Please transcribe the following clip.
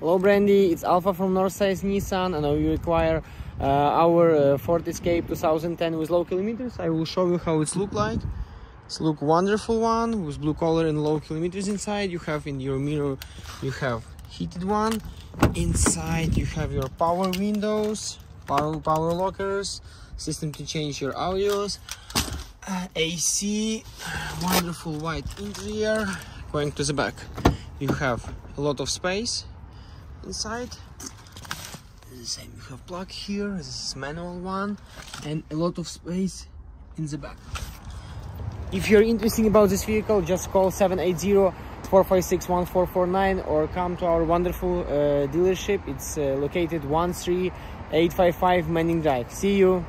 Hello Brandy, it's Alpha from Northside Nissan and now you require uh, our uh, Ford Escape 2010 with low kilometers. I will show you how it's look like. It's look wonderful one with blue color and low kilometers inside. You have in your mirror, you have heated one. Inside you have your power windows, power, power lockers, system to change your audios, uh, AC, wonderful white interior. Going to the back, you have a lot of space inside. The same you have plug here. This is manual one and a lot of space in the back. If you're interested about this vehicle just call 780-456-1449 or come to our wonderful uh, dealership. It's uh, located 13855 manning drive. See you